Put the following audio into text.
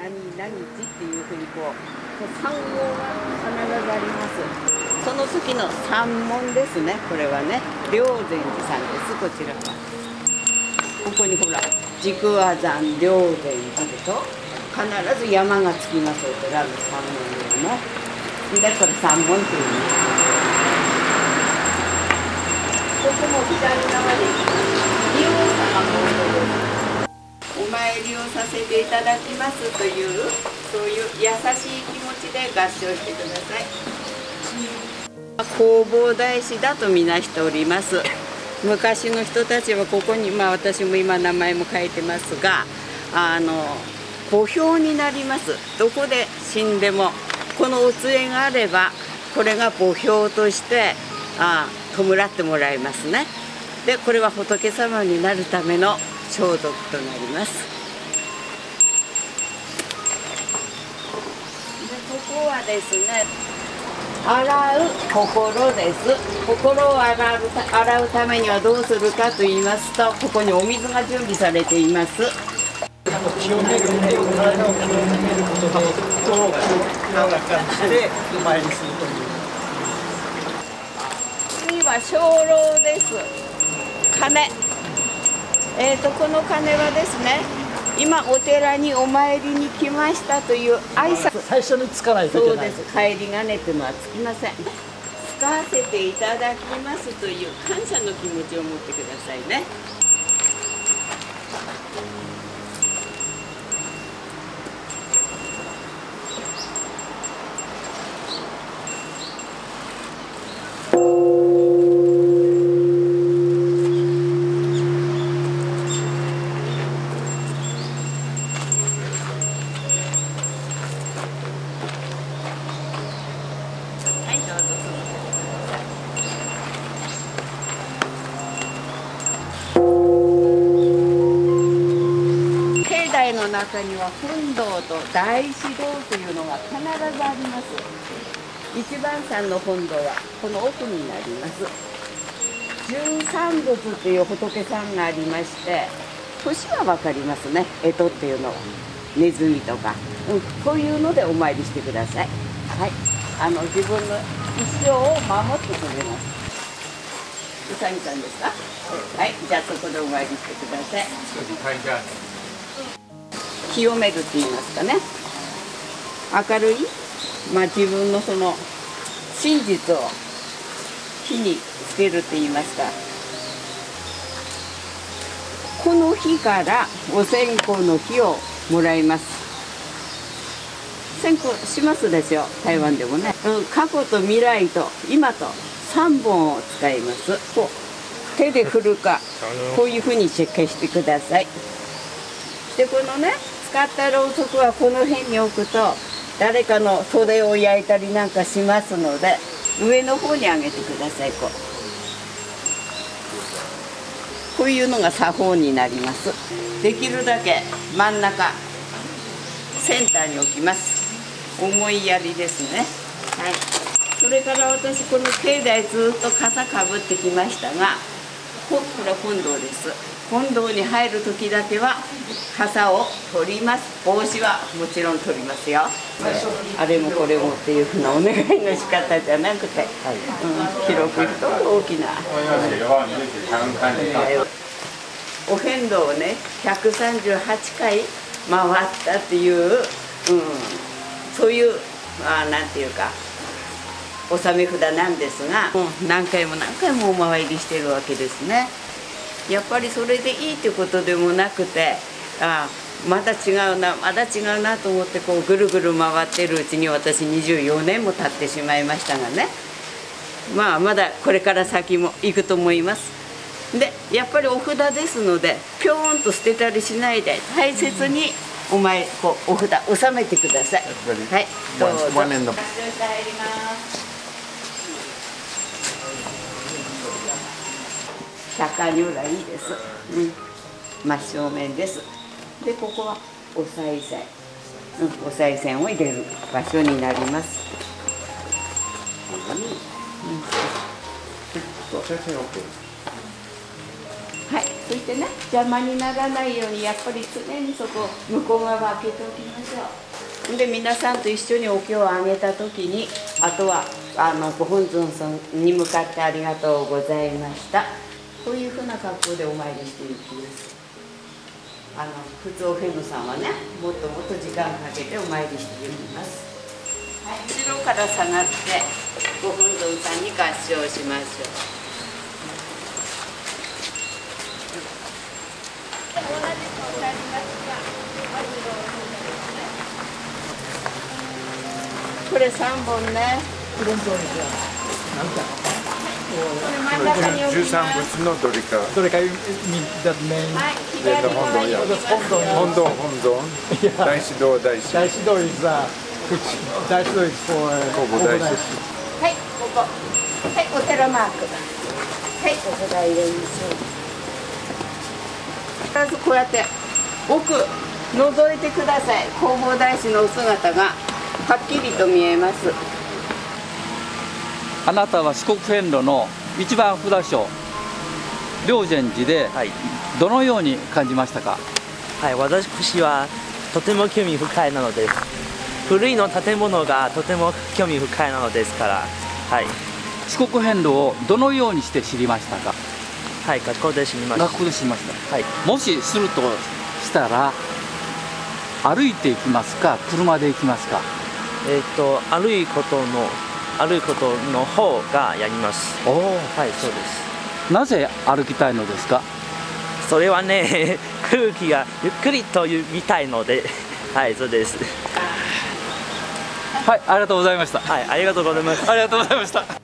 何何日っていうふうにこう産号が必ずありますその時の三門ですねこれはね霊禅寺さんですこちらはここにほら軸和山霊禅寺と必ず山がつきますお寺の三門にはねでこれ三門っていうのここも左側で行きます仁王様もお参りをさせていただきますというそういう優しい気持ちで合唱してください。弘法大師だとみなしております。昔の人たちはここにまあ私も今名前も書いてますがあの墓標になります。どこで死んでもこのお杖があればこれが墓標としてあ弔ってもらいますね。でこれは仏様になるための消毒となります。はですね。洗う心です。心を洗う洗うためにはどうするかと言いますとここにお水が準備されています。清める体を清めることで心が清らかにしてお参りするという。次は鐘。楼です鐘。えーとこの鐘はですね今お寺にお参りに来ましたという挨拶。最初につかないとい。そうけないです。帰りがねってのはつきません。使わせていただきますという感謝の気持ちを持ってくださいねの中には本堂と大師堂というのが必ずあります。一番さんの本堂はこの奥になります。十三仏という仏さんがありまして年は分かりますね。干支っていうのは。ネズミとか、うん、こういうのでお参りしてください。はい。あの自分の一生を守ってくれます。うさぎさんですか？はい。じゃあそこでお参りしてください。清めるって言いますかね。明るい、まあ、自分のその真実を火につけるって言いますか。この日からお線香の火をもらいます。線香しますですよ台湾でもね、うん、過去と未来と今と3本を使います。こう手で振るかこういうふうにチェックしてください。でこのね使ったろうそくはこの辺に置くと誰かの袖を焼いたりなんかしますので上の方に上げてくださいこう。こういうのが作法になります。できるだけ真ん中センターに置きます。思いやりですね。はい。それから私この境内ずっと傘かぶってきましたがここれ本堂です。本堂に入る時だけは傘を取ります。帽子はもちろん取りますよ。あれもこれもっていうふうなお願いの仕方じゃなくて、うん、広くと大きなお遍路をね138回回ったっていう、うん、そういうあなんていうか納め札なんですが、何回も何回もお参りしてるわけですねやっぱりそれでいいってことでもなくてあまだ違うなまだ違うなと思ってこうぐるぐる回ってるうちに私24年も経ってしまいましたがねまあまだこれから先も行くと思いますでやっぱりお札ですのでぴょーんと捨てたりしないで大切にお前こうお札納めてくださいはいどうぞ百科如来です、うん、真正面です。でここはお賽銭、うん、お賽銭を入れる場所になります、うん。はい、そしてね邪魔にならないようにやっぱり常にそこ向こう側開けておきましょう。で皆さんと一緒にお経をあげた時にあとはあのご本尊さんに向かってありがとうございましたこういうふうな格好でお参りしていきますあの普通お遍路さんはねもっともっと時間かけてお参りしていきます。はい、後ろから下がってご本尊さんに合掌しましょう。これ三本ね。13仏のどれかどれか mean that 左本堂や。本堂本堂大師堂大師大師堂 is uh, 大師堂 is for 大師はい、ここ。はい、お寺マーク。はい、お札入れましょう。まずこうやって奥覗いてください。弘法大師のお姿がはっきりと見えます。あなたは四国遍路の一番札所霊禅寺ではい、どのように感じましたか？はい、私はとても興味深いなのです。古いの建物がとても興味深いなのですから。はい、四国遍路をどのようにして知りましたか？はい、学校で知りました。学校で知りました。はい、もしするとしたら歩いて行きますか？車で行きますか？えっ、と歩いことの歩いことの方がやります。おおはいそうです。なぜ歩きたいのですか？それはね 空気がゆっくりと見たいので。はいそうです。はいありがとうございました。はいありがとうございます。ありがとうございました